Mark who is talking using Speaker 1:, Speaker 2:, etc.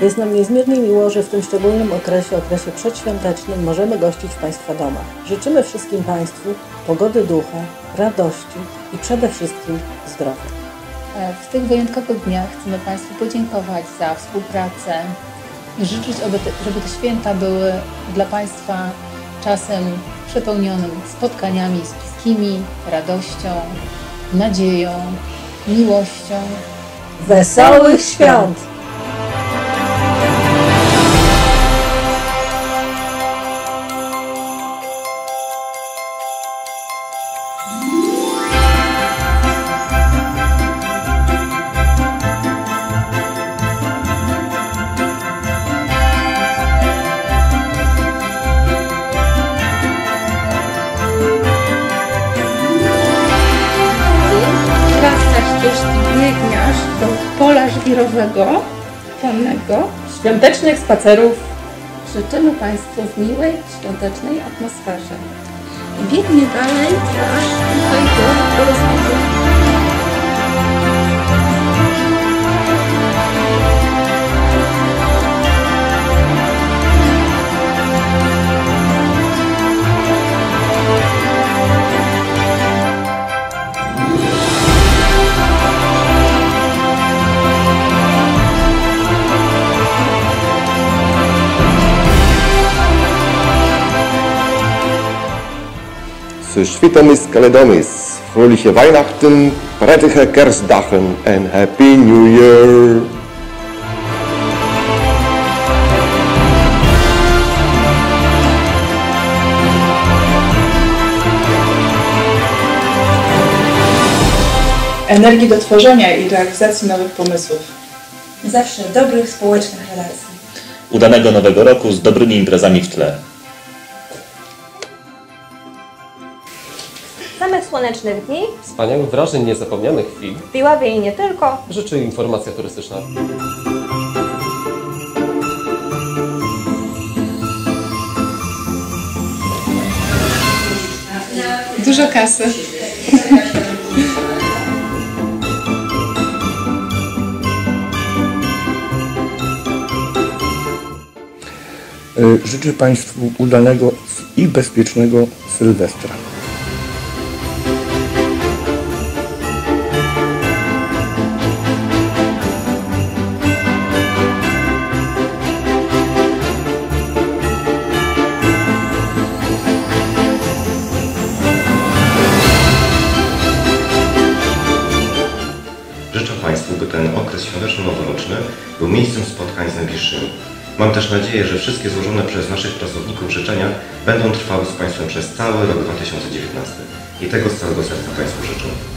Speaker 1: Jest nam niezmiernie miło, że w tym szczególnym okresie, okresie przedświątecznym, możemy gościć w Państwa domach. Życzymy wszystkim Państwu pogody ducha, radości i przede wszystkim zdrowia.
Speaker 2: E, W tych wyjątkowych dniach chcemy Państwu podziękować za współpracę i życzyć, żeby te święta były dla Państwa czasem przepełnionym spotkaniami z bliskimi, radością, nadzieją, miłością.
Speaker 1: Wesołych świąt!
Speaker 3: Pola żwirowego, konnego.
Speaker 4: Świątecznych spacerów
Speaker 3: Życzymy Państwu w miłej, świątecznej atmosferze. Biegnie dalej aż tutaj do, do rozwoju.
Speaker 5: Zu Schwittermis Kaledomis, fröhliche Weihnachten, prettige Kerstdagen en Happy New Year!
Speaker 4: energii do tworzenia i realizacji nowych pomysłów.
Speaker 6: Zawsze dobrych społecznych relacji.
Speaker 7: Udanego nowego roku z dobrymi imprezami w tle.
Speaker 8: Samych słonecznych dni,
Speaker 9: Wspaniałych wrażeń, niezapomnianych chwil
Speaker 8: w Iławie i nie tylko,
Speaker 9: życzy informacja turystyczna.
Speaker 4: Dużo kasy.
Speaker 10: Y, Życzę Państwu udanego i bezpiecznego Sylwestra.
Speaker 11: Życzę Państwu, by ten okres świąteczno-noworoczny był miejscem spotkań z najbliższymi. Mam też nadzieję, że wszystkie złożone przez naszych pracowników życzenia będą trwały z Państwem przez cały rok 2019. I tego z całego serca Państwu życzę.